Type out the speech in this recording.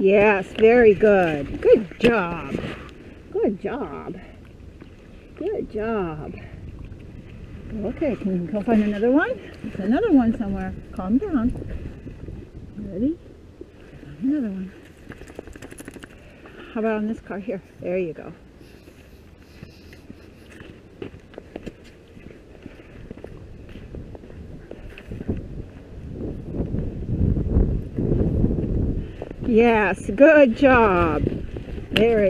Yes, very good. Good job. Good job. Good job. Okay, can you go find another one? There's another one somewhere. Calm down. Ready? Another one. How about on this car here? There you go. Yes, good job. There